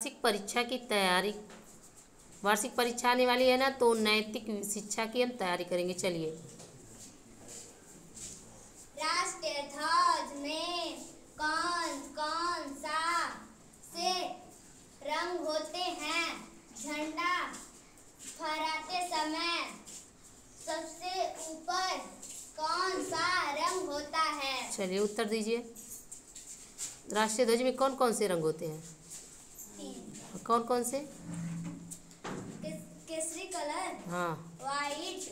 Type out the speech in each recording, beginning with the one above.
वार्षिक परीक्षा की तैयारी वार्षिक परीक्षा आने वाली है ना तो नैतिक शिक्षा की हम तैयारी करेंगे चलिए। राष्ट्रीय ध्वज में कौन कौन सा से रंग होते हैं? झंडा फहराते समय सबसे ऊपर कौन सा रंग होता है? चलिए उत्तर दीजिए। राष्ट्रीय ध्वज में कौन कौन से रंग होते हैं? कौन कौन से? केसरी कलर? हाँ। वाइट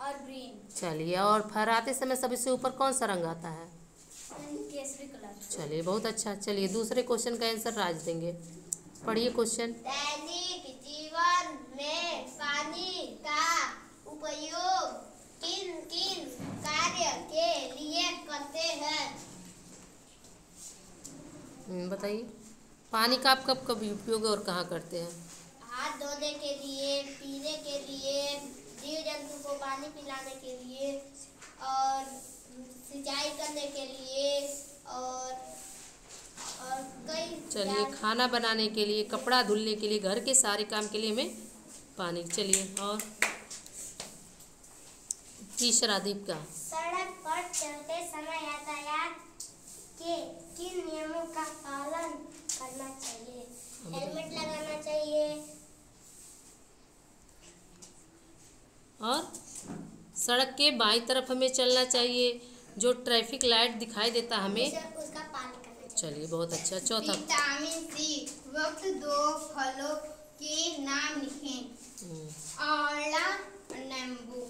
और ग्रीन चलिए और फहराते समय सबसे ऊपर कौन सा रंग आता है? केसरी कलर। चलिए बहुत अच्छा। चलिए दूसरे क्वेश्चन का आंसर राज देंगे। पढ़िए क्वेश्चन दैनिक जीवन में पानी का उपयोग किन किन कार्य के लिए करते हैं? बताइए। पानी का आप कब कब उपयोग और कहाँ करते हैं? हाथ धोने के लिए पीने के लिए जीव जंतु को पानी पिलाने के लिए और सिंचाई करने के लिए और और कई चलिए खाना बनाने के लिए कपड़ा धुलने के लिए घर के सारे काम के लिए हमें पानी चलिए और तीसरा दीप का। सड़क पर चलते समय यातायात के किन नियमों का पालन करना चाहिए। हेलमेट लगाना चाहिए। और सड़क के बाई तरफ़ हमें चलना चाहिए। जो ट्रैफ़िक लाइट दिखाई देता हमें। उसका पालन करना चलिए बहुत अच्छा। चौथा। विटामिन सी वक्त दो फलों के नाम लिखें। हम्म, आंवला नींबू।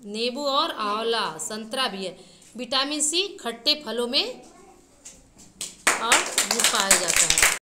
नींबू और आंवला संतरा भी है। विटामिन सी खट्टे फलों में और वो पाया जाता है।